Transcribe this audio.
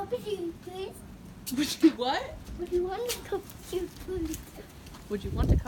a cup of juice, please? Would you what? Would you want a cup of juice, please? Would you want a cup?